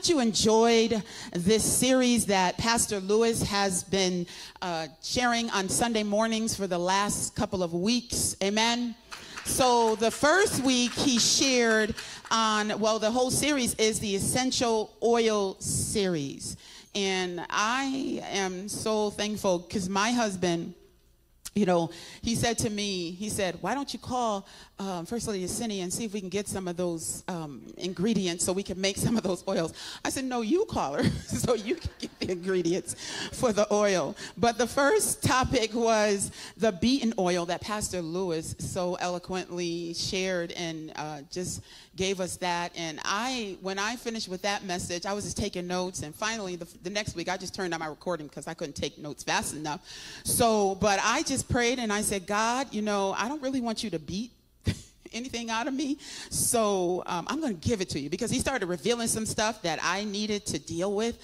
haven't you enjoyed this series that Pastor Lewis has been uh, sharing on Sunday mornings for the last couple of weeks? Amen. So the first week he shared on, well, the whole series is the Essential Oil series. And I am so thankful because my husband, you know, he said to me, he said, why don't you call um, First Lady Cindy and see if we can get some of those um, ingredients so we can make some of those oils. I said, no, you call her so you can get the ingredients for the oil. But the first topic was the beaten oil that Pastor Lewis so eloquently shared and uh, just gave us that. And I, when I finished with that message, I was just taking notes. And finally, the, the next week, I just turned on my recording because I couldn't take notes fast enough. So, but I just prayed and I said, God, you know, I don't really want you to beat anything out of me. So um, I'm going to give it to you because he started revealing some stuff that I needed to deal with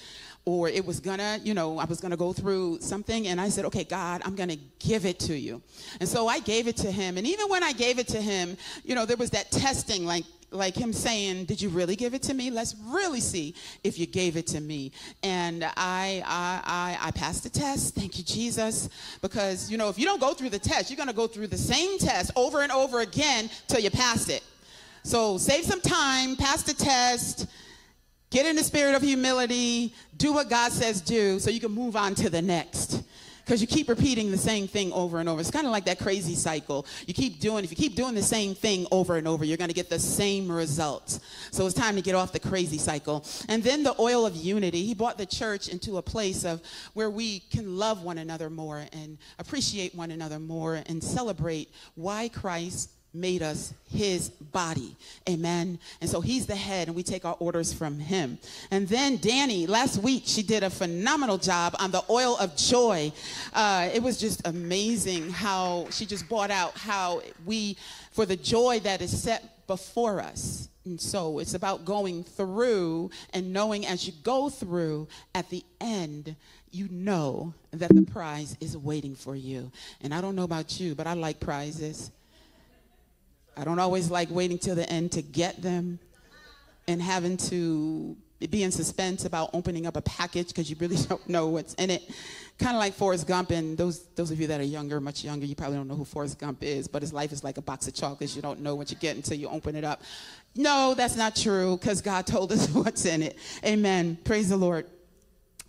or it was gonna, you know, I was gonna go through something, and I said, okay, God, I'm gonna give it to you. And so I gave it to him. And even when I gave it to him, you know, there was that testing, like, like him saying, "Did you really give it to me? Let's really see if you gave it to me." And I, I, I, I passed the test. Thank you, Jesus, because you know, if you don't go through the test, you're gonna go through the same test over and over again till you pass it. So save some time, pass the test, get in the spirit of humility, do what God says do, so you can move on to the next because you keep repeating the same thing over and over. It's kind of like that crazy cycle. You keep doing, if you keep doing the same thing over and over, you're going to get the same results. So it's time to get off the crazy cycle. And then the oil of unity. He brought the church into a place of where we can love one another more and appreciate one another more and celebrate why Christ made us his body. Amen. And so he's the head, and we take our orders from him. And then Danny, last week, she did a phenomenal job on the oil of joy. Uh, it was just amazing how she just brought out how we, for the joy that is set before us. And so it's about going through and knowing as you go through at the end, you know that the prize is waiting for you. And I don't know about you, but I like prizes. I don't always like waiting till the end to get them and having to be in suspense about opening up a package because you really don't know what's in it. Kind of like Forrest Gump, and those, those of you that are younger, much younger, you probably don't know who Forrest Gump is, but his life is like a box of chocolates. You don't know what you get until you open it up. No, that's not true because God told us what's in it. Amen. Praise the Lord.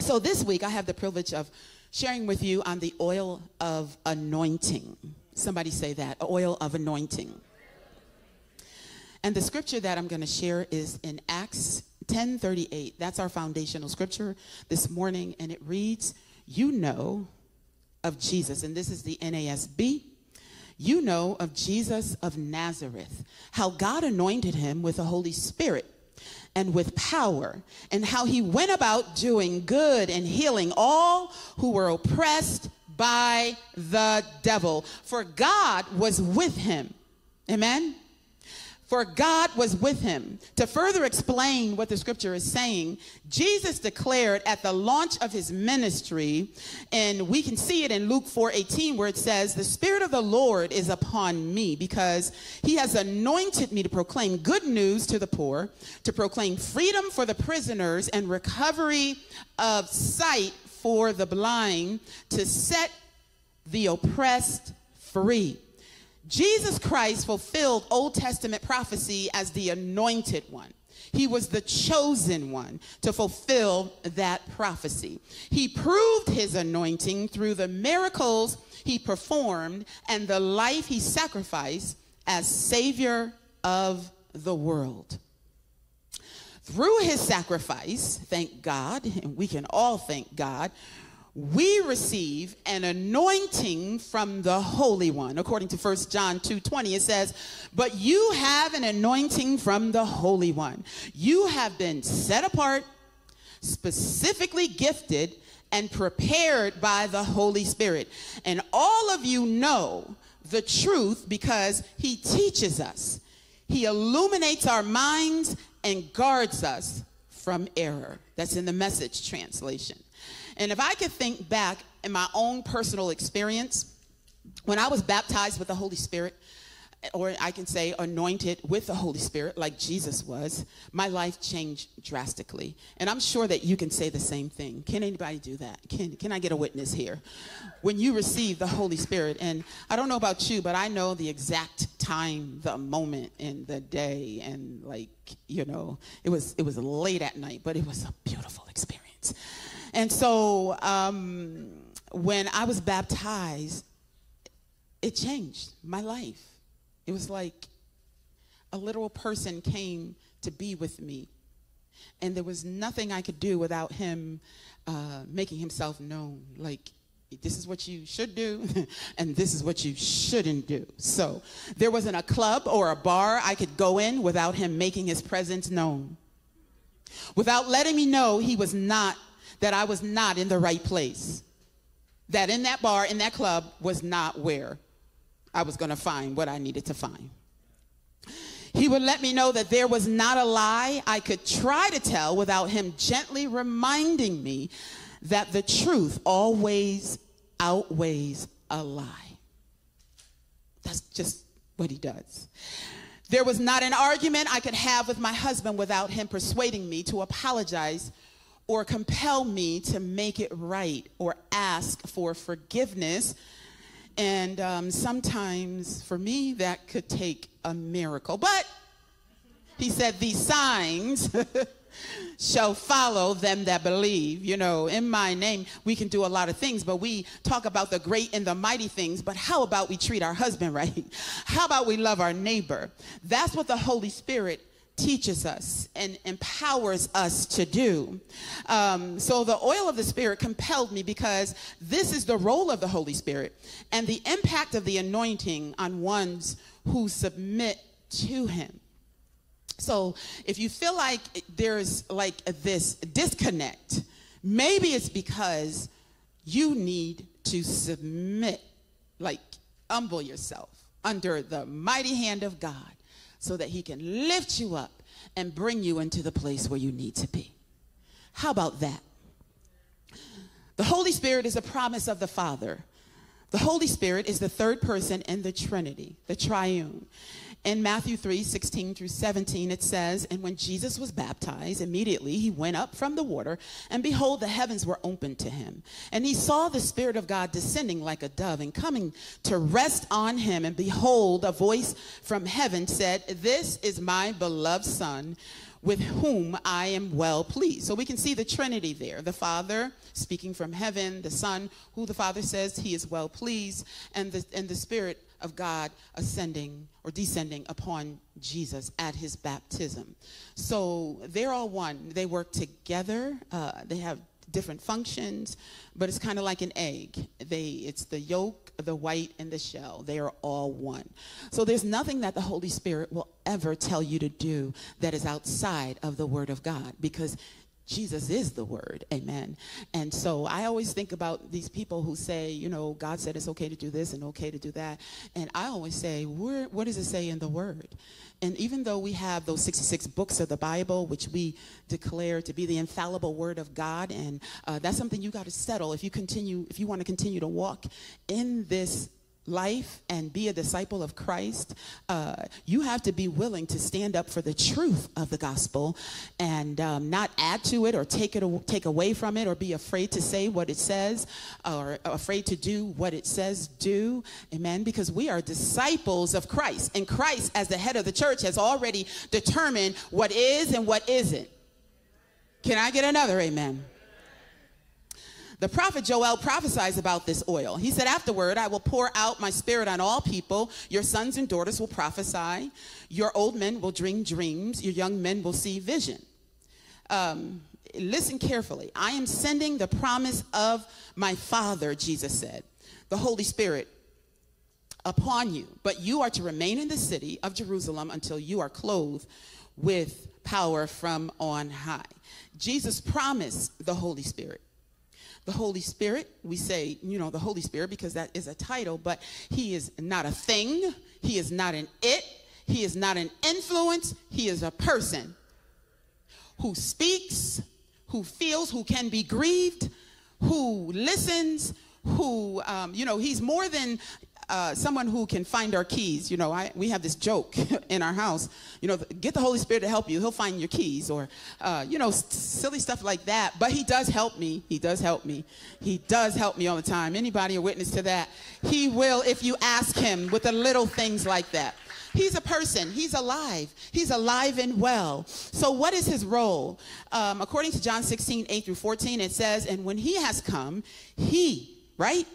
So this week, I have the privilege of sharing with you on the oil of anointing. Somebody say that oil of anointing. And the scripture that I'm going to share is in Acts 10:38. That's our foundational scripture this morning and it reads, "You know of Jesus." And this is the NASB. You know of Jesus of Nazareth, how God anointed him with the Holy Spirit and with power, and how he went about doing good and healing all who were oppressed by the devil, for God was with him. Amen for God was with him. To further explain what the scripture is saying, Jesus declared at the launch of his ministry, and we can see it in Luke 4:18 where it says, "The spirit of the Lord is upon me because he has anointed me to proclaim good news to the poor, to proclaim freedom for the prisoners and recovery of sight for the blind, to set the oppressed free." Jesus Christ fulfilled Old Testament prophecy as the anointed one. He was the chosen one to fulfill that prophecy. He proved his anointing through the miracles he performed and the life he sacrificed as Savior of the world. Through his sacrifice, thank God, and we can all thank God, we receive an anointing from the Holy One. According to 1 John 2:20 it says, "But you have an anointing from the Holy One. You have been set apart, specifically gifted and prepared by the Holy Spirit. And all of you know the truth because he teaches us. He illuminates our minds and guards us from error." That's in the message translation. And if I could think back in my own personal experience, when I was baptized with the Holy Spirit, or I can say anointed with the Holy Spirit, like Jesus was, my life changed drastically. And I'm sure that you can say the same thing. Can anybody do that? Can, can I get a witness here? When you receive the Holy Spirit, and I don't know about you, but I know the exact time, the moment, and the day, and like, you know, it was, it was late at night, but it was a beautiful experience. And so um, when I was baptized, it changed my life it was like a literal person came to be with me. And there was nothing I could do without him uh, making himself known. Like, this is what you should do, and this is what you shouldn't do. So there wasn't a club or a bar I could go in without him making his presence known. Without letting me know he was not, that I was not in the right place. That in that bar, in that club, was not where I was going to find what I needed to find. He would let me know that there was not a lie I could try to tell without him gently reminding me that the truth always outweighs a lie. That's just what he does. There was not an argument I could have with my husband without him persuading me to apologize or compel me to make it right or ask for forgiveness and um, sometimes for me, that could take a miracle. But he said, These signs shall follow them that believe. You know, in my name, we can do a lot of things, but we talk about the great and the mighty things. But how about we treat our husband right? How about we love our neighbor? That's what the Holy Spirit teaches us and empowers us to do. Um, so the oil of the Spirit compelled me because this is the role of the Holy Spirit and the impact of the anointing on ones who submit to Him. So if you feel like there's like this disconnect, maybe it's because you need to submit, like humble yourself under the mighty hand of God so that he can lift you up and bring you into the place where you need to be. How about that? The Holy Spirit is a promise of the Father. The Holy Spirit is the third person in the Trinity, the triune. In Matthew 3 16 through 17, it says, And when Jesus was baptized, immediately he went up from the water, and behold, the heavens were opened to him. And he saw the Spirit of God descending like a dove and coming to rest on him. And behold, a voice from heaven said, This is my beloved Son with whom I am well pleased. So we can see the Trinity there the Father speaking from heaven, the Son, who the Father says he is well pleased, and the, and the Spirit of God ascending or descending upon Jesus at his baptism. So they're all one. They work together. Uh, they have different functions, but it's kind of like an egg. They, it's the yolk, the white, and the shell. They are all one. So there's nothing that the Holy Spirit will ever tell you to do that is outside of the Word of God because Jesus is the word. Amen. And so I always think about these people who say, you know, God said it's okay to do this and okay to do that. And I always say, what does it say in the word? And even though we have those 66 books of the Bible, which we declare to be the infallible word of God, and uh, that's something you got to settle if you continue, if you want to continue to walk in this life and be a disciple of Christ, uh, you have to be willing to stand up for the truth of the gospel and um, not add to it or take it take away from it or be afraid to say what it says or afraid to do what it says do. Amen. Because we are disciples of Christ, and Christ, as the head of the church, has already determined what is and what isn't. Can I get another amen? The prophet Joel prophesies about this oil. He said, Afterward, I will pour out my spirit on all people. Your sons and daughters will prophesy. Your old men will dream dreams. Your young men will see vision. Um, listen carefully. I am sending the promise of my Father, Jesus said, the Holy Spirit upon you. But you are to remain in the city of Jerusalem until you are clothed with power from on high. Jesus promised the Holy Spirit the Holy Spirit. We say, you know, the Holy Spirit because that is a title, but he is not a thing. He is not an it. He is not an influence. He is a person who speaks, who feels, who can be grieved, who listens, who, um, you know, he's more than uh, someone who can find our keys. You know, I, we have this joke in our house. You know, get the Holy Spirit to help you. He'll find your keys, or uh, you know, silly stuff like that. But He does help me. He does help me. He does help me all the time. Anybody a witness to that? He will if you ask Him with the little things like that. He's a person. He's alive. He's alive and well. So, what is his role? Um, according to John 16, 8 through 14, it says, And when he has come, he, right?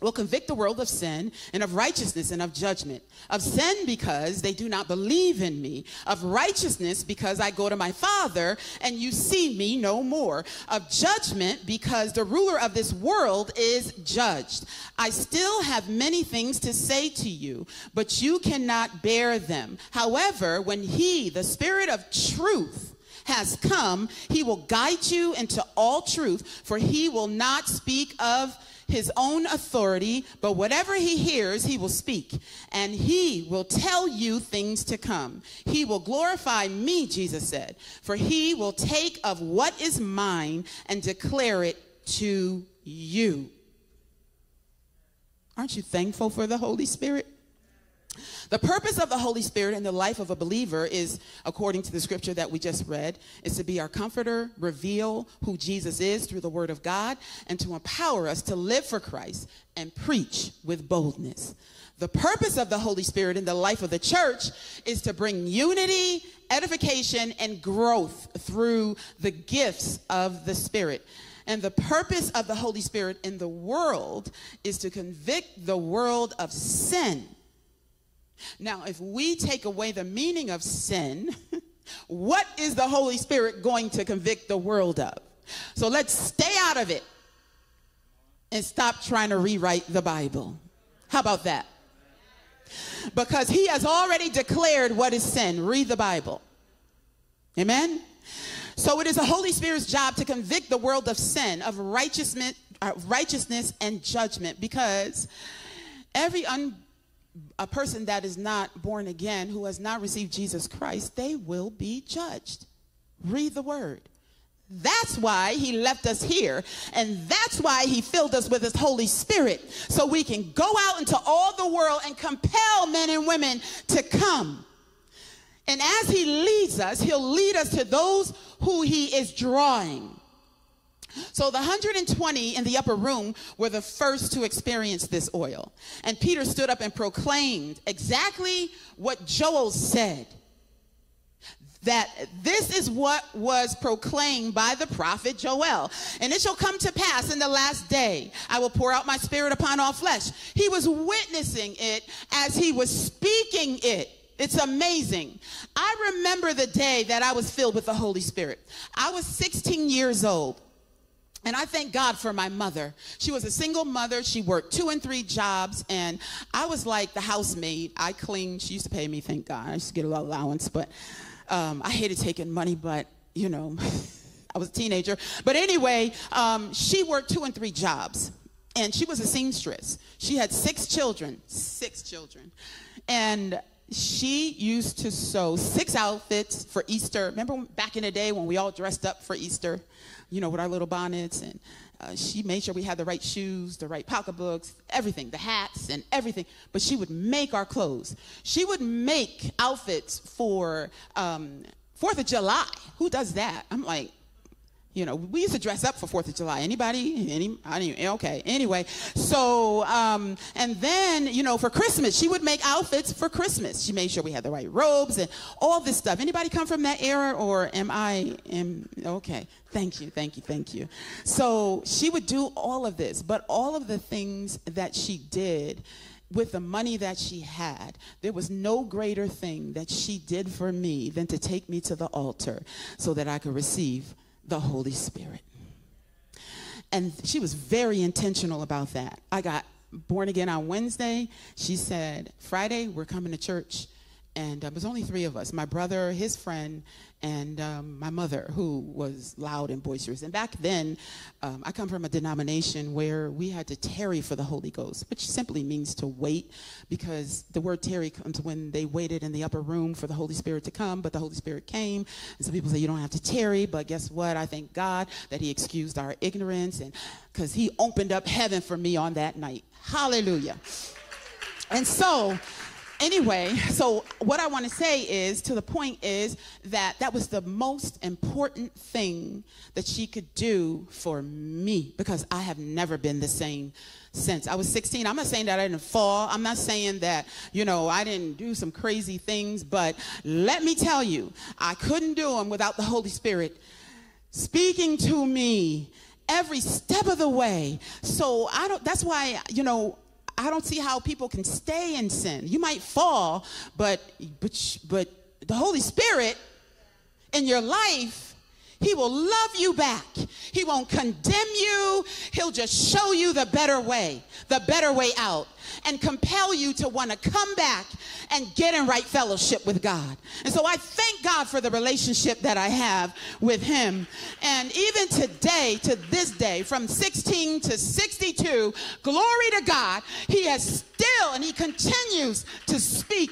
Will convict the world of sin and of righteousness and of judgment. Of sin because they do not believe in me. Of righteousness because I go to my Father and you see me no more. Of judgment because the ruler of this world is judged. I still have many things to say to you, but you cannot bear them. However, when he, the Spirit of truth, has come, he will guide you into all truth, for he will not speak of his own authority, but whatever he hears, he will speak, and he will tell you things to come. He will glorify me, Jesus said, for he will take of what is mine and declare it to you. Aren't you thankful for the Holy Spirit? The purpose of the Holy Spirit in the life of a believer is, according to the scripture that we just read, is to be our comforter, reveal who Jesus is through the word of God, and to empower us to live for Christ and preach with boldness. The purpose of the Holy Spirit in the life of the church is to bring unity, edification, and growth through the gifts of the Spirit. And the purpose of the Holy Spirit in the world is to convict the world of sin now, if we take away the meaning of sin, what is the Holy Spirit going to convict the world of? So let's stay out of it and stop trying to rewrite the Bible. How about that? Because he has already declared what is sin. Read the Bible. Amen? So it is the Holy Spirit's job to convict the world of sin, of righteousness, righteousness and judgment, because every un a person that is not born again, who has not received Jesus Christ, they will be judged. Read the word. That's why he left us here. And that's why he filled us with his Holy Spirit. So we can go out into all the world and compel men and women to come. And as he leads us, he'll lead us to those who he is drawing. So the 120 in the upper room were the first to experience this oil. And Peter stood up and proclaimed exactly what Joel said that this is what was proclaimed by the prophet Joel. And it shall come to pass in the last day, I will pour out my spirit upon all flesh. He was witnessing it as he was speaking it. It's amazing. I remember the day that I was filled with the Holy Spirit. I was 16 years old. And I thank God for my mother. She was a single mother. She worked two and three jobs. And I was like the housemaid. I cleaned. She used to pay me, thank God. I used to get a little allowance. But um, I hated taking money, but, you know, I was a teenager. But anyway, um, she worked two and three jobs. And she was a seamstress. She had six children. Six children. And she used to sew six outfits for Easter. Remember back in the day when we all dressed up for Easter? you know, with our little bonnets. And uh, she made sure we had the right shoes, the right pocketbooks, everything, the hats and everything. But she would make our clothes. She would make outfits for um, Fourth of July. Who does that? I'm like, you know, we used to dress up for Fourth of July. Anybody? Any? I didn't, okay. Anyway, so um, and then you know, for Christmas, she would make outfits for Christmas. She made sure we had the right robes and all this stuff. Anybody come from that era, or am I? Am okay. Thank you, thank you, thank you. So she would do all of this, but all of the things that she did with the money that she had, there was no greater thing that she did for me than to take me to the altar so that I could receive the Holy Spirit. And she was very intentional about that. I got born again on Wednesday. She said, Friday, we're coming to church. And um, it was only three of us my brother, his friend, and um, my mother, who was loud and boisterous. And back then, um, I come from a denomination where we had to tarry for the Holy Ghost, which simply means to wait, because the word tarry comes when they waited in the upper room for the Holy Spirit to come, but the Holy Spirit came. And some people say you don't have to tarry, but guess what? I thank God that He excused our ignorance, and because He opened up heaven for me on that night. Hallelujah. And so, anyway, so what I want to say is to the point is that that was the most important thing that she could do for me because I have never been the same since I was 16. I'm not saying that I didn't fall. I'm not saying that, you know, I didn't do some crazy things, but let me tell you, I couldn't do them without the Holy Spirit speaking to me every step of the way. So I don't that's why, you know, I don't see how people can stay in sin. You might fall, but but but the Holy Spirit in your life he will love you back. He won't condemn you. He'll just show you the better way, the better way out, and compel you to want to come back and get in right fellowship with God. And so I thank God for the relationship that I have with Him. And even today, to this day, from 16 to 62, glory to God, He has still and He continues to speak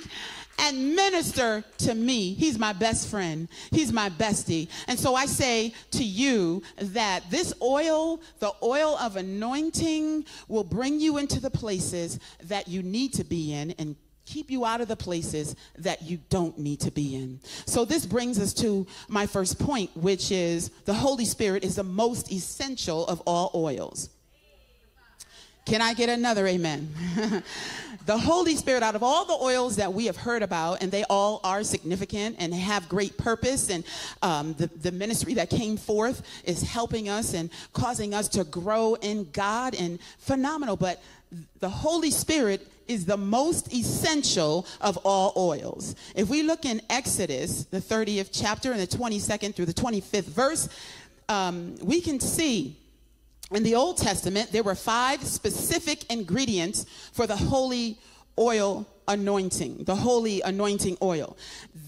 and minister to me. He's my best friend. He's my bestie. And so I say to you that this oil, the oil of anointing, will bring you into the places that you need to be in and keep you out of the places that you don't need to be in. So this brings us to my first point, which is the Holy Spirit is the most essential of all oils. Can I get another amen? the Holy Spirit, out of all the oils that we have heard about, and they all are significant and have great purpose, and um, the, the ministry that came forth is helping us and causing us to grow in God and phenomenal. But the Holy Spirit is the most essential of all oils. If we look in Exodus, the 30th chapter, and the 22nd through the 25th verse, um, we can see in the Old Testament, there were five specific ingredients for the holy oil anointing, the holy anointing oil.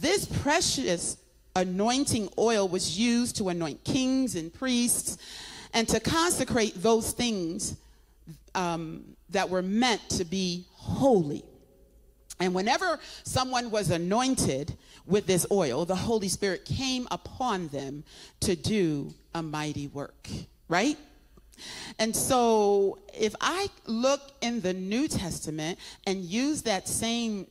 This precious anointing oil was used to anoint kings and priests and to consecrate those things um, that were meant to be holy. And whenever someone was anointed with this oil, the Holy Spirit came upon them to do a mighty work, right? And so, if I look in the New Testament and use that same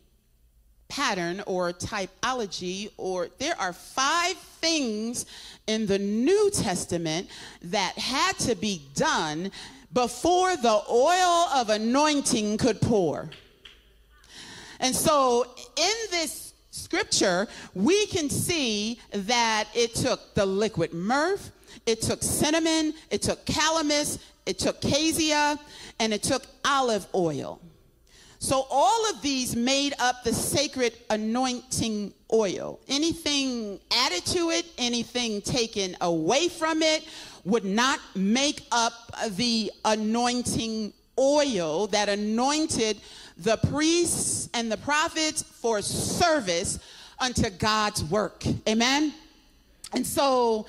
pattern or typology, or there are five things in the New Testament that had to be done before the oil of anointing could pour. And so, in this scripture, we can see that it took the liquid myrrh, it took cinnamon, it took calamus, it took cassia, and it took olive oil. So all of these made up the sacred anointing oil. Anything added to it, anything taken away from it would not make up the anointing oil that anointed the priests and the prophets for service unto God's work. Amen. And so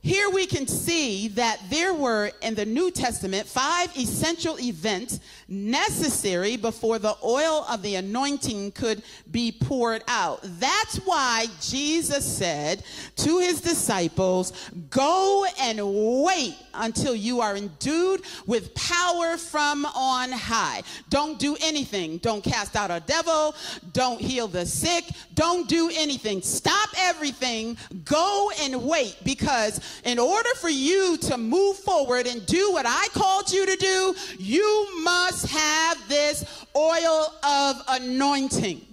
here we can see that there were in the New Testament five essential events necessary before the oil of the anointing could be poured out. That's why Jesus said to his disciples, Go and wait until you are endued with power from on high. Don't do anything. Don't cast out a devil. Don't heal the sick. Don't do anything. Stop everything. Go and wait because in order for you to move forward and do what I called you to do, you must have this oil of anointing.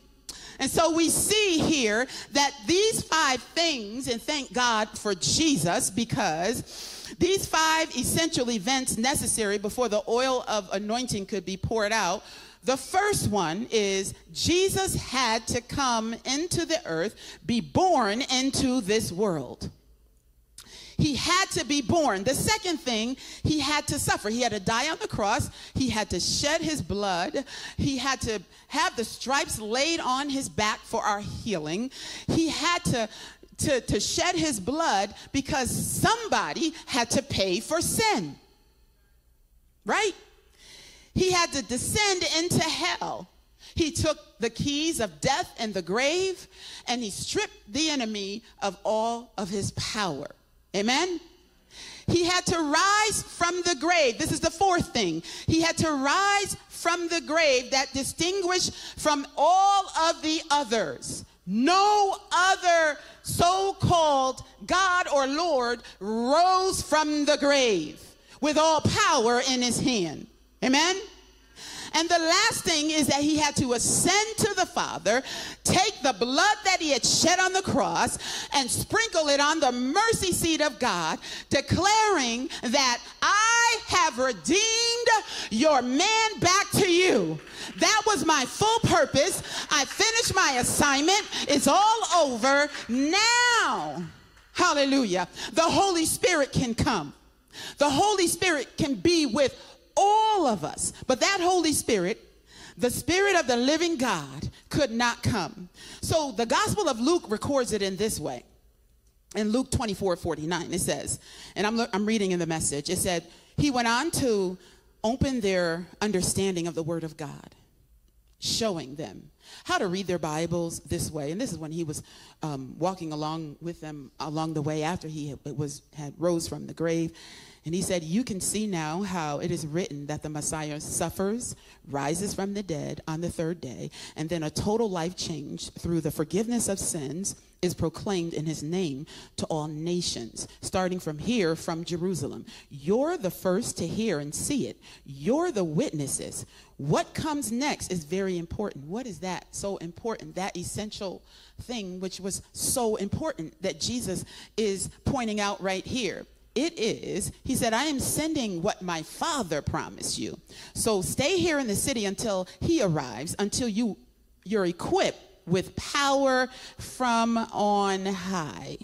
And so we see here that these five things, and thank God for Jesus because these five essential events necessary before the oil of anointing could be poured out. The first one is Jesus had to come into the earth, be born into this world. He had to be born. The second thing, he had to suffer. He had to die on the cross. He had to shed his blood. He had to have the stripes laid on his back for our healing. He had to to, to shed his blood because somebody had to pay for sin. Right? He had to descend into hell. He took the keys of death and the grave and he stripped the enemy of all of his power. Amen? He had to rise from the grave. This is the fourth thing. He had to rise from the grave that distinguished from all of the others. No other so called God or Lord rose from the grave with all power in his hand. Amen? And the last thing is that he had to ascend to the Father, take the blood that he had shed on the cross, and sprinkle it on the mercy seat of God, declaring that I have redeemed your man back to you. That was my full purpose. I finished my assignment. It's all over. Now, hallelujah, the Holy Spirit can come. The Holy Spirit can be with all of us. But that Holy Spirit, the Spirit of the living God, could not come. So the Gospel of Luke records it in this way. In Luke 24 49, it says, and I'm, I'm reading in the message, it said, He went on to open their understanding of the Word of God, showing them how to read their Bibles this way. And this is when he was um, walking along with them along the way after he was had rose from the grave. And he said, You can see now how it is written that the Messiah suffers, rises from the dead on the third day, and then a total life change through the forgiveness of sins is proclaimed in his name to all nations, starting from here, from Jerusalem. You're the first to hear and see it. You're the witnesses. What comes next is very important. What is that so important? That essential thing, which was so important that Jesus is pointing out right here. It is, he said, I am sending what my father promised you. So stay here in the city until he arrives, until you, you're equipped with power from on high.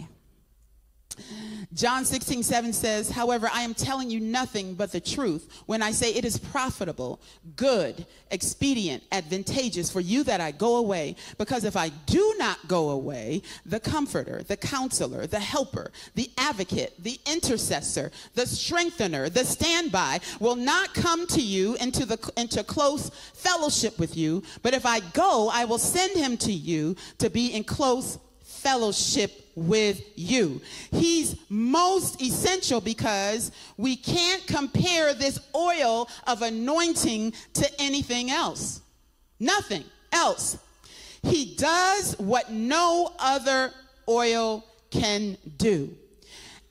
John 16, 7 says, However, I am telling you nothing but the truth when I say it is profitable, good, expedient, advantageous for you that I go away. Because if I do not go away, the comforter, the counselor, the helper, the advocate, the intercessor, the strengthener, the standby will not come to you into, the, into close fellowship with you. But if I go, I will send him to you to be in close fellowship with you. He's most essential because we can't compare this oil of anointing to anything else. Nothing else. He does what no other oil can do.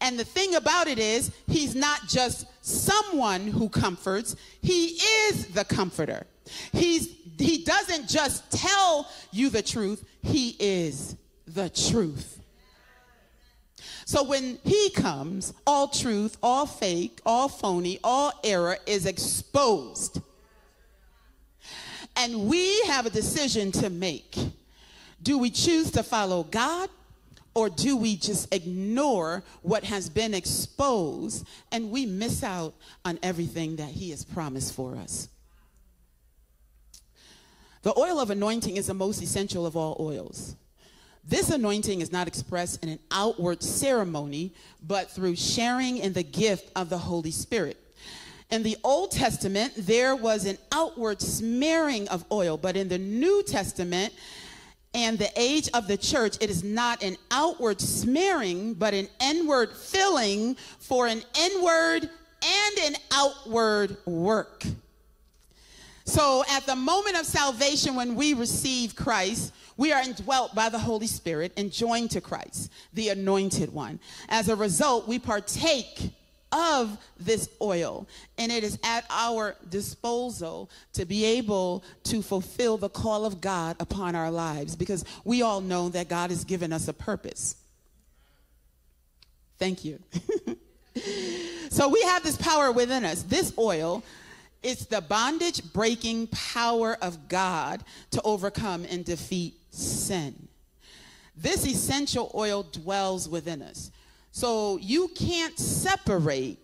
And the thing about it is, he's not just someone who comforts, he is the comforter. He's, he doesn't just tell you the truth, he is the truth. So when he comes, all truth, all fake, all phony, all error is exposed. And we have a decision to make. Do we choose to follow God or do we just ignore what has been exposed and we miss out on everything that he has promised for us? The oil of anointing is the most essential of all oils. This anointing is not expressed in an outward ceremony, but through sharing in the gift of the Holy Spirit. In the Old Testament, there was an outward smearing of oil, but in the New Testament and the age of the church, it is not an outward smearing, but an inward filling for an inward and an outward work. So at the moment of salvation, when we receive Christ, we are indwelt by the Holy Spirit and joined to Christ, the anointed one. As a result, we partake of this oil, and it is at our disposal to be able to fulfill the call of God upon our lives because we all know that God has given us a purpose. Thank you. so we have this power within us. This oil it's the bondage breaking power of God to overcome and defeat sin. This essential oil dwells within us. So you can't separate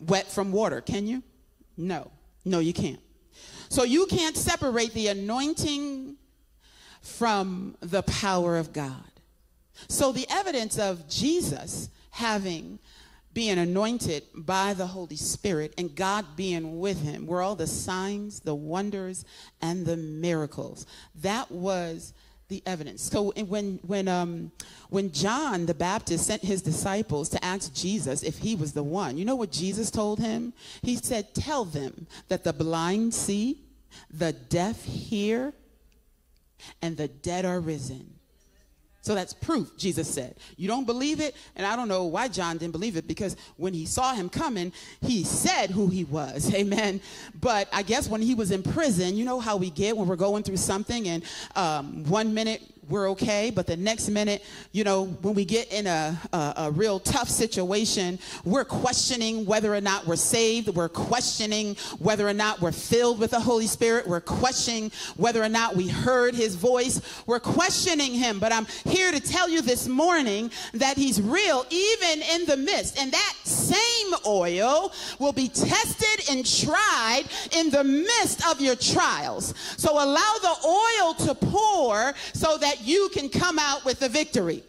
wet from water, can you? No. No, you can't. So you can't separate the anointing from the power of God. So the evidence of Jesus having being anointed by the Holy Spirit and God being with him were all the signs, the wonders, and the miracles. That was the evidence. So when when um when John the Baptist sent his disciples to ask Jesus if he was the one, you know what Jesus told him? He said, "Tell them that the blind see, the deaf hear, and the dead are risen." So that's proof, Jesus said. You don't believe it? And I don't know why John didn't believe it because when he saw him coming, he said who he was. Amen. But I guess when he was in prison, you know how we get when we're going through something and um, one minute we're okay. But the next minute, you know, when we get in a, a, a, real tough situation, we're questioning whether or not we're saved. We're questioning whether or not we're filled with the Holy Spirit. We're questioning whether or not we heard his voice. We're questioning him. But I'm here to tell you this morning that he's real, even in the midst. And that same oil will be tested and tried in the midst of your trials. So allow the oil to pour so that you can come out with the victory.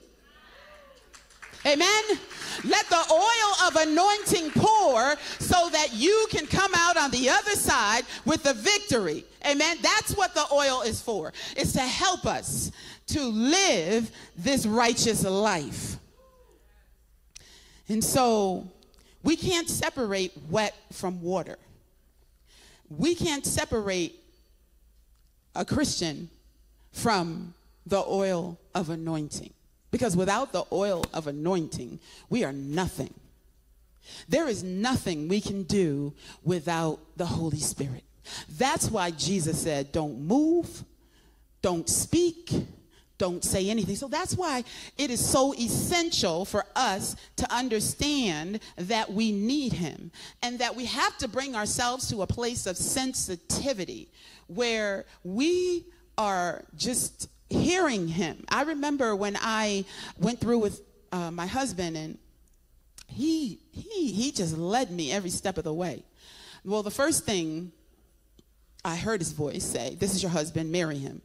Amen. Let the oil of anointing pour so that you can come out on the other side with the victory. Amen. That's what the oil is for. It's to help us to live this righteous life. And so we can't separate wet from water. We can't separate a Christian from the oil of anointing. Because without the oil of anointing, we are nothing. There is nothing we can do without the Holy Spirit. That's why Jesus said, Don't move, don't speak, don't say anything. So that's why it is so essential for us to understand that we need Him and that we have to bring ourselves to a place of sensitivity where we are just hearing him. I remember when I went through with uh, my husband and he he he just led me every step of the way. Well, the first thing I heard his voice say, "This is your husband, marry him."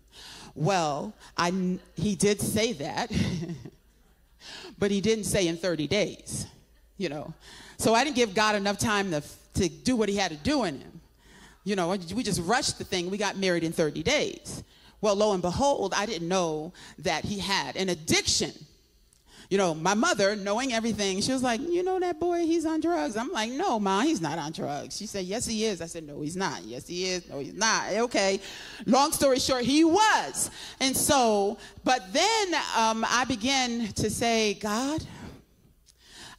Well, I he did say that. but he didn't say in 30 days, you know. So I didn't give God enough time to to do what he had to do in him. You know, we just rushed the thing. We got married in 30 days. Well, lo and behold, I didn't know that he had an addiction. You know, my mother, knowing everything, she was like, You know that boy, he's on drugs. I'm like, No, ma, he's not on drugs. She said, Yes, he is. I said, No, he's not. Yes, he is. No, he's not. Okay. Long story short, he was. And so, but then um, I began to say, God,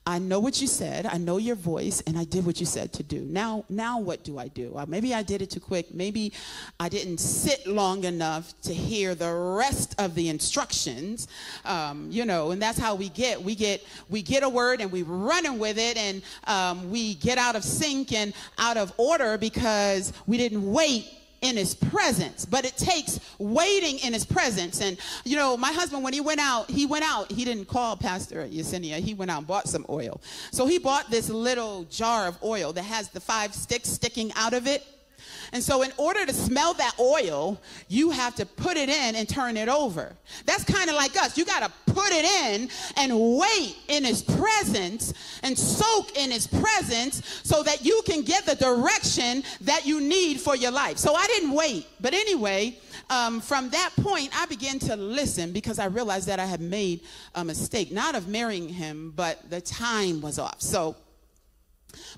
I know what you said. I know your voice, and I did what you said to do. Now, now what do I do? Uh, maybe I did it too quick. Maybe I didn't sit long enough to hear the rest of the instructions. Um, you know, and that's how we get. We get we get a word and we running with it, and um, we get out of sync and out of order because we didn't wait in his presence but it takes waiting in his presence. And you know my husband when he went out he went out he didn't call pastor yesenia. He went out and bought some oil. So he bought this little jar of oil that has the five sticks sticking out of it and so, in order to smell that oil, you have to put it in and turn it over. That's kind of like us. You got to put it in and wait in His presence and soak in His presence so that you can get the direction that you need for your life. So, I didn't wait. But anyway, um, from that point, I began to listen because I realized that I had made a mistake, not of marrying him, but the time was off. So,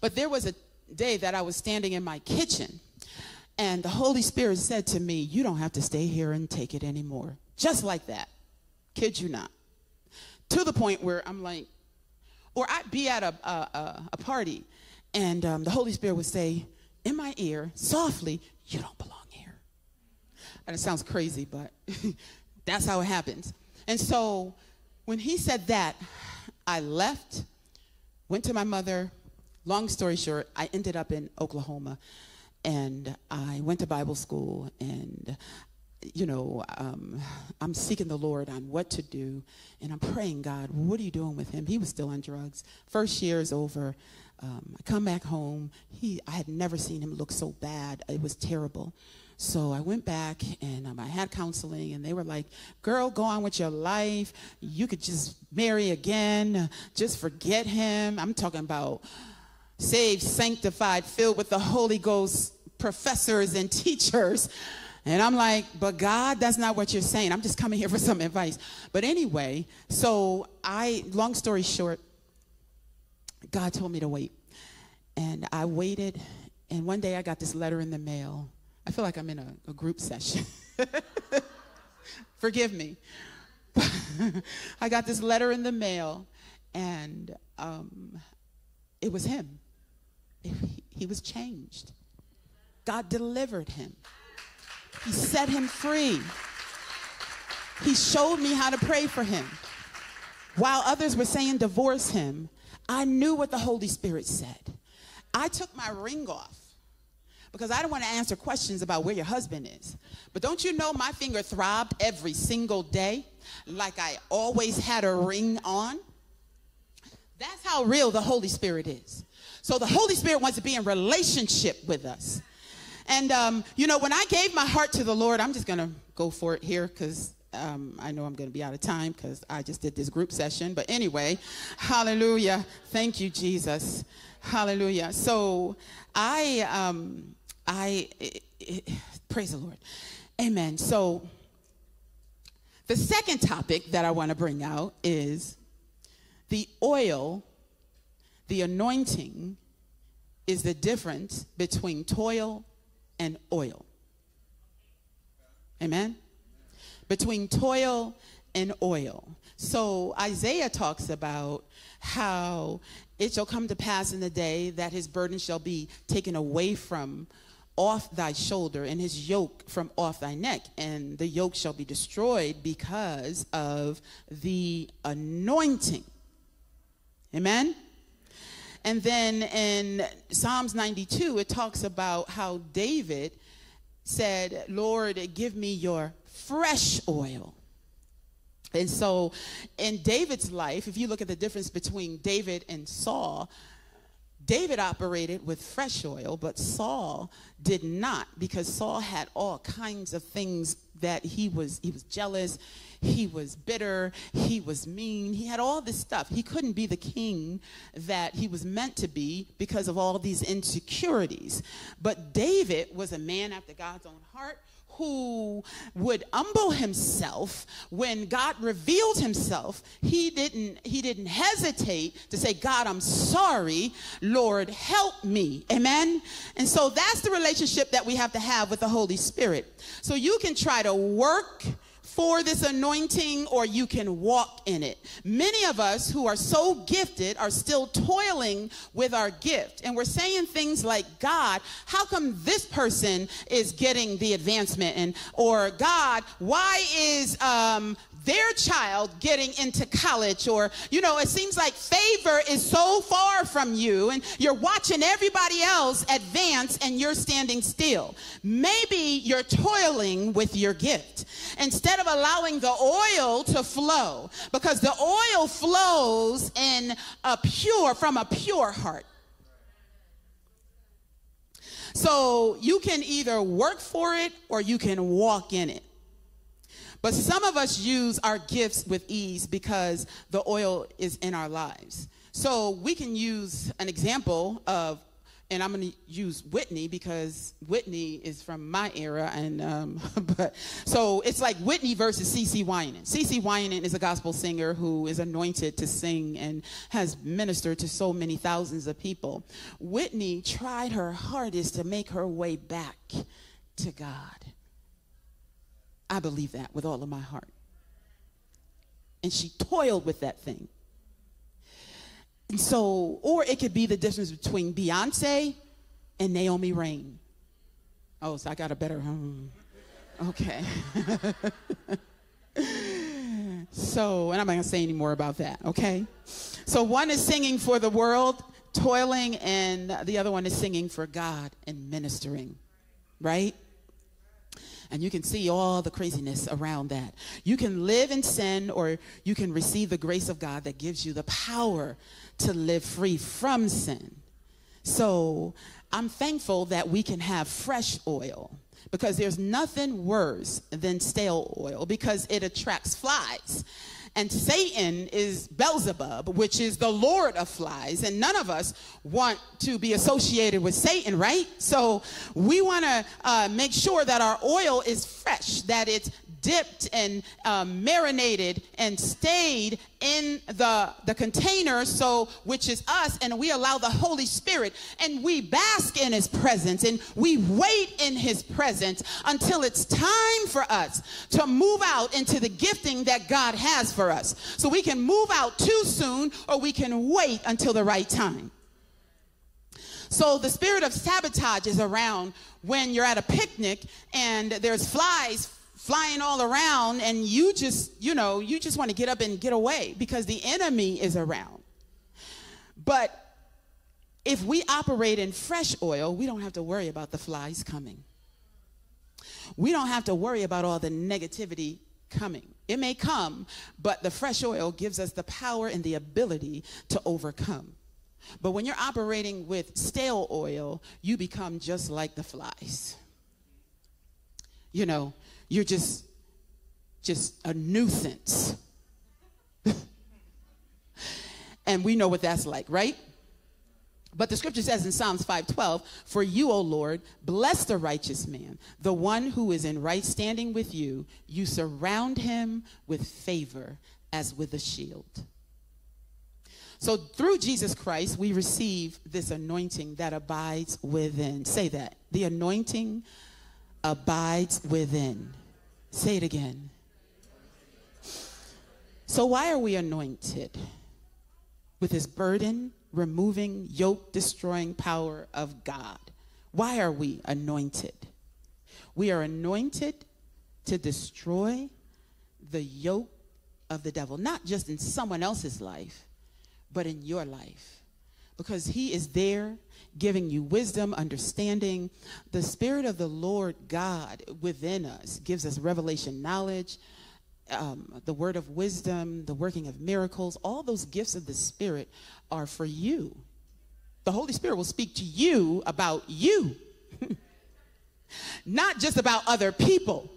but there was a day that I was standing in my kitchen and the Holy Spirit said to me, You don't have to stay here and take it anymore. Just like that. Kid you not. To the point where I'm like, or I'd be at a, a, a party and um, the Holy Spirit would say in my ear, softly, You don't belong here. And it sounds crazy, but that's how it happens. And so when he said that, I left, went to my mother. Long story short, I ended up in Oklahoma and I went to Bible school and you know, um, I'm seeking the Lord on what to do, and I'm praying, God, what are you doing with him? He was still on drugs. First year is over. Um, I come back home. He, I had never seen him look so bad. It was terrible. So I went back and um, I had counseling, and they were like, "Girl, go on with your life. You could just marry again. Just forget him." I'm talking about saved, sanctified, filled with the Holy Ghost professors and teachers. And I'm like, but God, that's not what you're saying. I'm just coming here for some advice. But anyway, so I, long story short, God told me to wait. And I waited, and one day I got this letter in the mail. I feel like I'm in a, a group session. Forgive me. I got this letter in the mail, and um, it was him. He, he was changed. God delivered him. He set him free. He showed me how to pray for him. While others were saying divorce him, I knew what the Holy Spirit said. I took my ring off because I don't want to answer questions about where your husband is. But don't you know my finger throbbed every single day like I always had a ring on? That's how real the Holy Spirit is. So the Holy Spirit wants to be in relationship with us. And, um, you know, when I gave my heart to the Lord, I'm just going to go for it here because um, I know I'm going to be out of time because I just did this group session. But anyway, hallelujah. Thank you, Jesus. Hallelujah. So I, um, I, it, it, praise the Lord. Amen. So the second topic that I want to bring out is the oil, the anointing is the difference between toil and oil. Amen? Between toil and oil. So Isaiah talks about how it shall come to pass in the day that his burden shall be taken away from off thy shoulder and his yoke from off thy neck and the yoke shall be destroyed because of the anointing amen and then in Psalms 92, it talks about how David said, Lord, give me your fresh oil. And so in David's life, if you look at the difference between David and Saul, David operated with fresh oil, but Saul did not because Saul had all kinds of things that he was he was jealous, he was bitter, he was mean, he had all this stuff. He couldn't be the king that he was meant to be because of all these insecurities. But David was a man after God's own heart who would humble himself when God revealed himself. He didn't he didn't hesitate to say God I'm sorry. Lord help me. Amen? And so that's the relationship that we have to have with the Holy Spirit. So you can try to work for this anointing or you can walk in it. Many of us who are so gifted are still toiling with our gift. And we're saying things like, God, how come this person is getting the advancement? And, or God, why is um, their child getting into college or you know it seems like favor is so far from you and you're watching everybody else advance and you're standing still. Maybe you're toiling with your gift. Instead of allowing the oil to flow because the oil flows in a pure from a pure heart. So you can either work for it or you can walk in it but some of us use our gifts with ease because the oil is in our lives. So we can use an example of, and I'm going to use Whitney because Whitney is from my era, and um, but so it's like Whitney versus CeCe Winans. CeCe Winans is a gospel singer who is anointed to sing and has ministered to so many thousands of people. Whitney tried her hardest to make her way back to God. I believe that with all of my heart. And she toiled with that thing. And so, or it could be the difference between Beyonce and Naomi Raine. Oh, so I got a better home. Okay. so, and I'm not going to say any more about that, okay? So, one is singing for the world, toiling, and the other one is singing for God and ministering, right? And you can see all the craziness around that. You can live in sin or you can receive the grace of God that gives you the power to live free from sin. So I'm thankful that we can have fresh oil because there's nothing worse than stale oil because it attracts flies. And Satan is Beelzebub, which is the Lord of flies. And none of us want to be associated with Satan, right? So we want to uh, make sure that our oil is fresh, that it's dipped and um, marinated and stayed in the, the container, so which is us, and we allow the Holy Spirit and we bask in his presence and we wait in his presence until it's time for us to move out into the gifting that God has for us. So we can move out too soon or we can wait until the right time. So the spirit of sabotage is around when you're at a picnic and there's flies flying all around and you just, you know, you just want to get up and get away because the enemy is around. But if we operate in fresh oil, we don't have to worry about the flies coming. We don't have to worry about all the negativity coming. It may come, but the fresh oil gives us the power and the ability to overcome. But when you're operating with stale oil, you become just like the flies. You know, you're just just a nuisance. and we know what that's like, right? But the scripture says in Psalms 5:12, "For you, O Lord, bless the righteous man, the one who is in right standing with you. You surround him with favor as with a shield." So through Jesus Christ, we receive this anointing that abides within. Say that. The anointing abides within. Say it again. So, why are we anointed? With his burden removing, yoke destroying power of God. Why are we anointed? We are anointed to destroy the yoke of the devil, not just in someone else's life, but in your life. Because he is there giving you wisdom, understanding. The Spirit of the Lord God within us gives us revelation knowledge, um, the word of wisdom, the working of miracles. All those gifts of the Spirit are for you. The Holy Spirit will speak to you about you, not just about other people.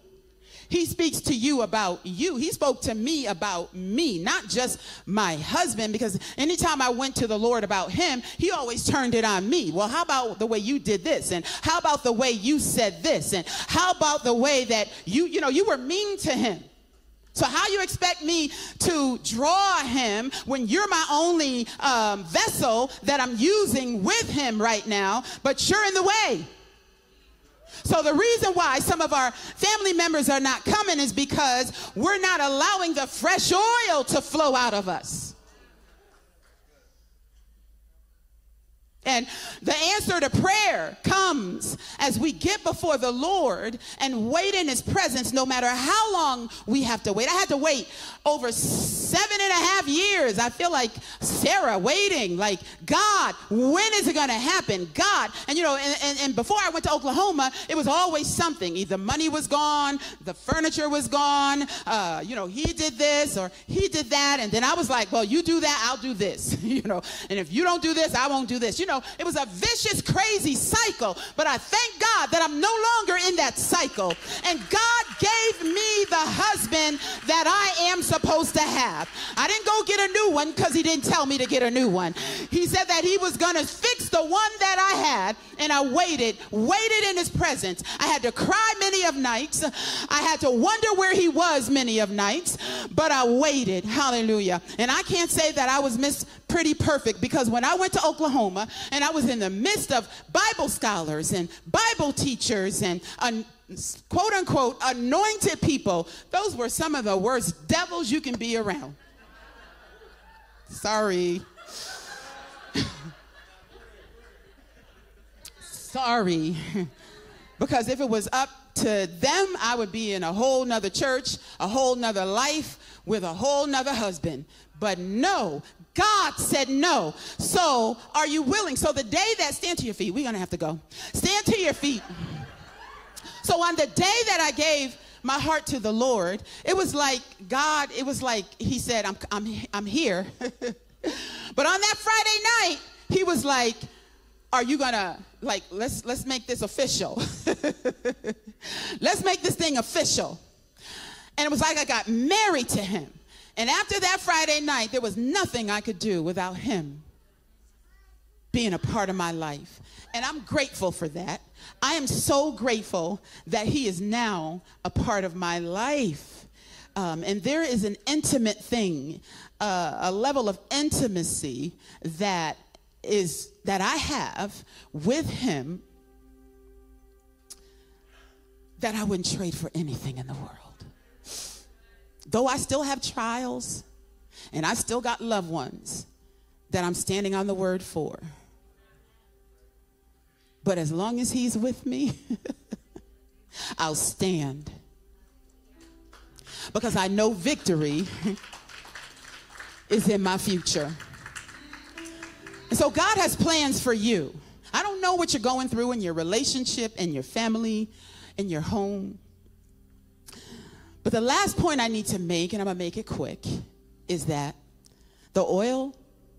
He speaks to you about you. He spoke to me about me, not just my husband, because anytime I went to the Lord about him, he always turned it on me. Well, how about the way you did this? And how about the way you said this? And how about the way that you, you know, you were mean to him? So how you expect me to draw him when you're my only um, vessel that I'm using with him right now, but you're in the way? So the reason why some of our family members are not coming is because we're not allowing the fresh oil to flow out of us. And the answer to prayer comes as we get before the Lord and wait in his presence no matter how long we have to wait. I had to wait over seven and a half years. I feel like Sarah waiting, like, God, when is it going to happen? God. And, you know, and, and, and, before I went to Oklahoma, it was always something. Either money was gone, the furniture was gone, uh, you know, he did this or he did that. And then I was like, well, you do that, I'll do this, you know. And if you don't do this, I won't do this. You know, it was a vicious, crazy cycle. But I thank God that I'm no longer in that cycle. And God gave me the husband that I am supposed to have. I didn't go get a new one because he didn't tell me to get a new one. He said that he was going to fix the one that I had, and I waited, waited in his presence. I had to cry many of nights. I had to wonder where he was many of nights, but I waited. Hallelujah. And I can't say that I was Miss Pretty Perfect because when I went to Oklahoma and I was in the midst of Bible scholars and Bible teachers and quote unquote anointed people, those were some of the worst devils you can be around. Sorry. Sorry. because if it was up to them, I would be in a whole nother church, a whole nother life with a whole nother husband. But no, God said no. So are you willing? So the day that, stand to your feet, we're going to have to go. Stand to your feet. So on the day that I gave my heart to the Lord, it was like God, it was like He said, I'm, I'm, I'm here. but on that Friday night, He was like, are you gonna like let's let's make this official let's make this thing official and it was like i got married to him And after that Friday night, there was nothing I could do without him being a part of my life. And I'm grateful for that. I am so grateful that he is now a part of my life. Um, and there is an intimate thing, uh, a level of intimacy that is that I have with him that I wouldn't trade for anything in the world. Though I still have trials and I still got loved ones that I'm standing on the word for. But as long as he's with me, I'll stand. Because I know victory is in my future. And so God has plans for you. I don't know what you're going through in your relationship, in your family, in your home. But the last point I need to make, and I'm going to make it quick, is that the oil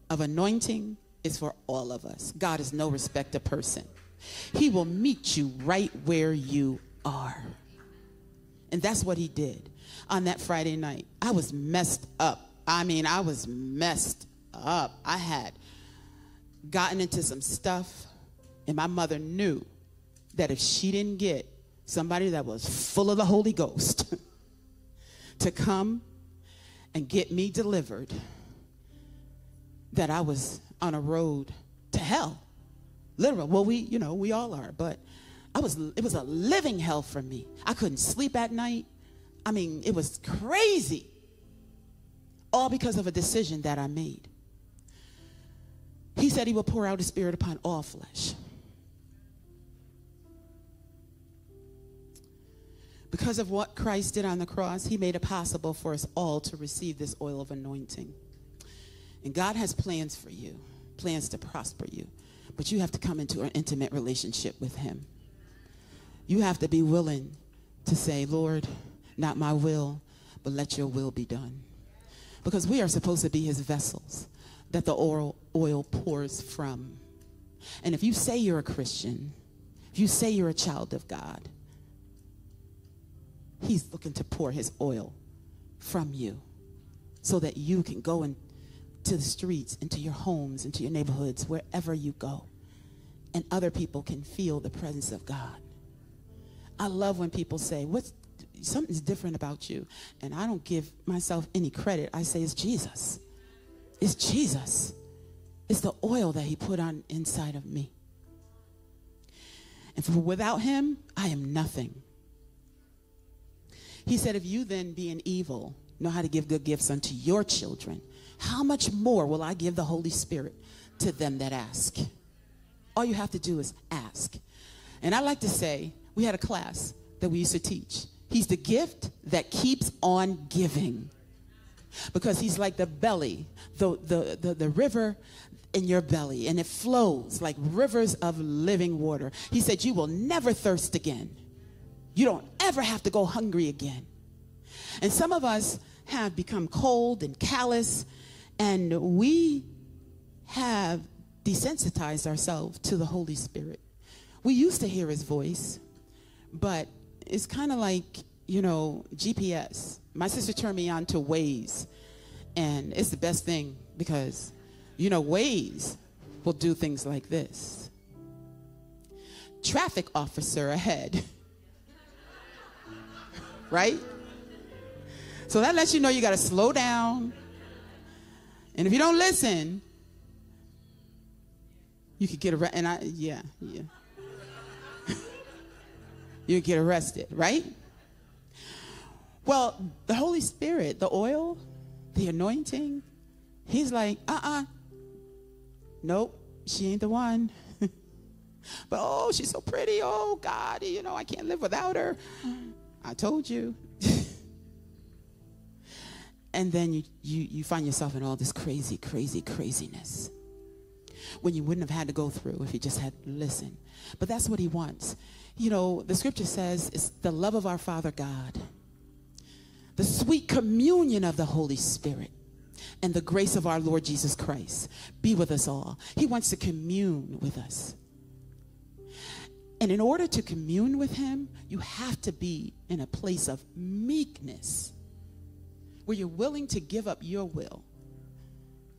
of anointing is for all of us. God is no respecter person. He will meet you right where you are. And that's what he did on that Friday night. I was messed up. I mean, I was messed up. I had gotten into some stuff, and my mother knew that if she didn't get somebody that was full of the Holy Ghost to come and get me delivered, that I was on a road to hell. Literal. Well, we, you know, we all are, but I was it was a living hell for me. I couldn't sleep at night. I mean, it was crazy. All because of a decision that I made. He said he will pour out his spirit upon all flesh. Because of what Christ did on the cross, he made it possible for us all to receive this oil of anointing. And God has plans for you, plans to prosper you. But you have to come into an intimate relationship with him. You have to be willing to say, Lord, not my will, but let your will be done. Because we are supposed to be his vessels that the oil, oil pours from. And if you say you're a Christian, if you say you're a child of God, he's looking to pour his oil from you so that you can go into the streets, into your homes, into your neighborhoods, wherever you go, and other people can feel the presence of God. I love when people say, What's something's different about you? And I don't give myself any credit. I say it's Jesus. It's Jesus. It's the oil that he put on inside of me. And for without him, I am nothing. He said, if you then, being evil, know how to give good gifts unto your children, how much more will I give the Holy Spirit to them that ask? All you have to do is ask. And I like to say, we had a class that we used to teach. He's the gift that keeps on giving because he's like the belly, the, the, the, the, river in your belly, and it flows like rivers of living water. He said, You will never thirst again. You don't ever have to go hungry again. And some of us have become cold and callous, and we have desensitized ourselves to the Holy Spirit. We used to hear his voice, but it's kind of like, you know, GPS my sister turned me on to Waze, and it's the best thing because, you know, Waze will do things like this. Traffic officer ahead. right? So that lets you know you got to slow down. And if you don't listen, you could get arrested. And I, yeah, yeah. you get arrested, right? Well, the Holy Spirit, the oil, the anointing, he's like, uh uh Nope, she ain't the one. but oh, she's so pretty. Oh, God, you know, I can't live without her. I told you. and then you, you, you find yourself in all this crazy, crazy, craziness when you wouldn't have had to go through if you just had listened. But that's what he wants. You know, the scripture says it's the love of our Father God the sweet communion of the Holy Spirit and the grace of our Lord Jesus Christ be with us all. He wants to commune with us. And in order to commune with him, you have to be in a place of meekness. where you're willing to give up your will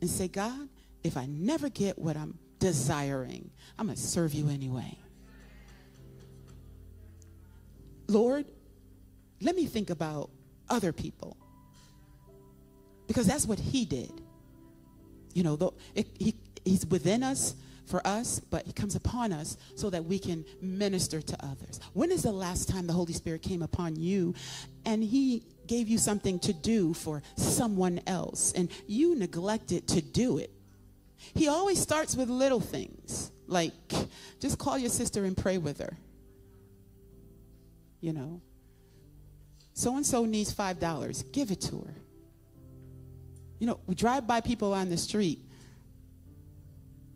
and say, God, if I never get what I'm desiring, I'm going to serve you anyway. Lord, let me think about other people because that's what he did. You know, it, he, he's within us for us, but he comes upon us so that we can minister to others. When is the last time the Holy Spirit came upon you and he gave you something to do for someone else and you neglected to do it? He always starts with little things, like just call your sister and pray with her. You know, so and so needs $5, give it to her. You know, we drive by people on the street.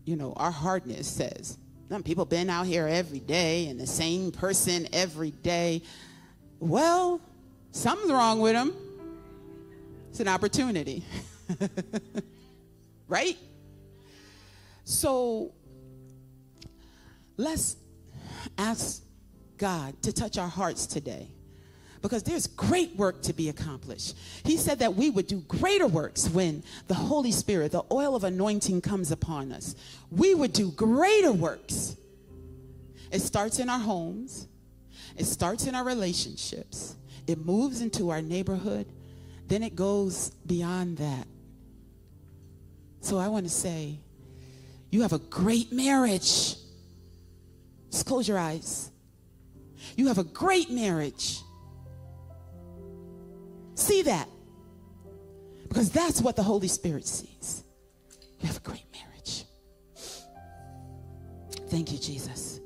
You know, our hardness says, some people been out here every day and the same person every day. Well, something's wrong with them. It's an opportunity. right? So let's ask God to touch our hearts today because there's great work to be accomplished. He said that we would do greater works when the Holy Spirit, the oil of anointing comes upon us. We would do greater works. It starts in our homes, it starts in our relationships, it moves into our neighborhood, then it goes beyond that. So I want to say, you have a great marriage. Just close your eyes. You have a great marriage. See that. Because that's what the Holy Spirit sees. You have a great marriage. Thank you, Jesus.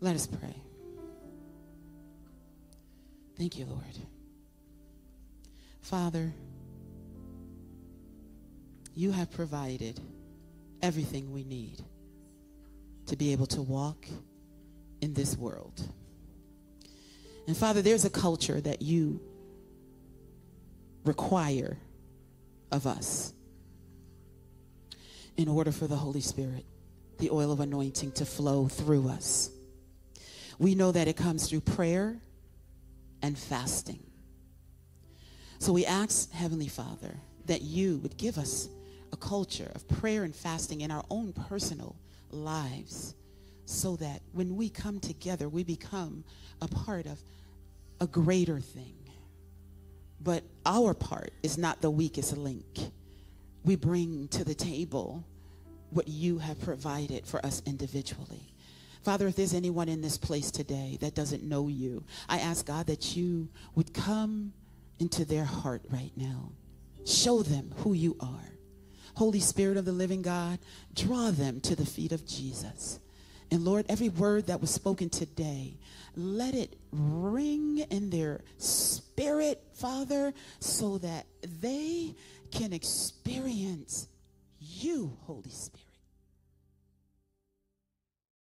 Let us pray. Thank you, Lord. Father, you have provided everything we need to be able to walk in this world. And Father, there's a culture that you require of us in order for the Holy Spirit, the oil of anointing, to flow through us. We know that it comes through prayer and fasting. So we ask, Heavenly Father, that you would give us a culture of prayer and fasting in our own personal lives so that when we come together, we become a part of a greater thing. But our part is not the weakest link. We bring to the table what you have provided for us individually. Father, if there's anyone in this place today that doesn't know you, I ask God that you would come into their heart right now. Show them who you are. Holy Spirit of the living God, draw them to the feet of Jesus. And Lord, every word that was spoken today, let it ring in their spirit, Father, so that they can experience you, Holy Spirit.